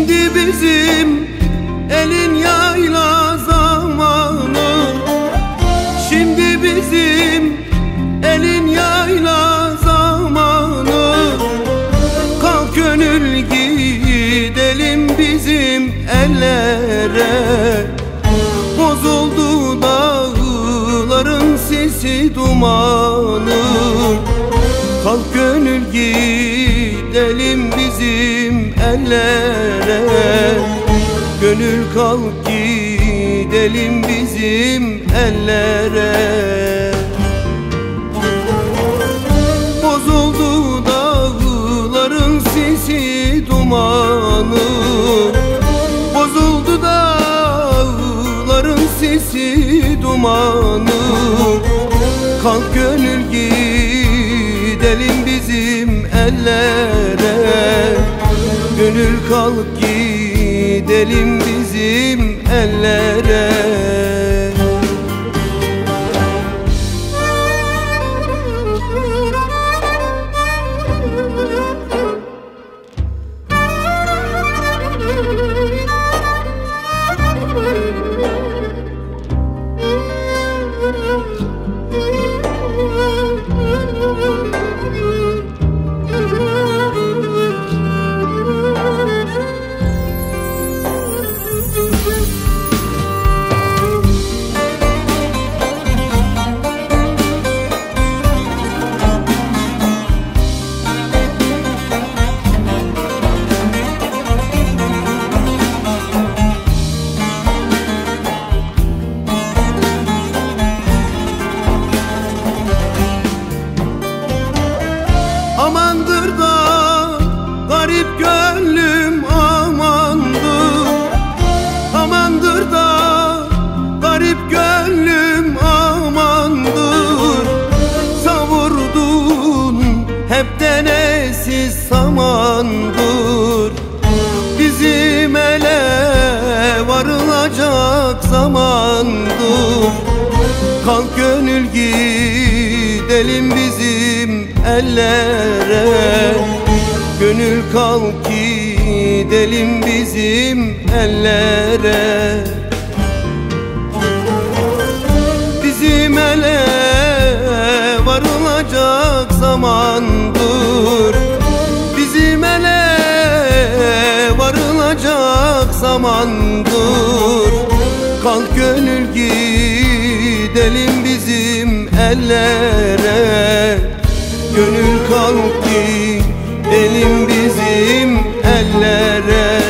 bizim elin yayla zamanı. Şimdi bizim elin yayla zamanı. Kalk gönül gidelim bizim ellere. Bozuldu dağların sisi dumanı. Kalk gönül gidelim bizim ellere. Gönül kalk gidelim bizim ellere. Bozuldu dağların sisi dumanı. Bozuldu dağların sisi dumanı. Kalk gönül gidelim bizim ellere Gönül kalk gidelim bizim ellere hep denesiz samandır Bizim ele varılacak zamandır. Kalk gönül gidelim bizim ellere. Gönül kalk gidelim bizim ellere zamandır. Bizim ele varılacak zamandır. Kalk gönül gidelim bizim ellere. Gönül kalk gidelim bizim ellere.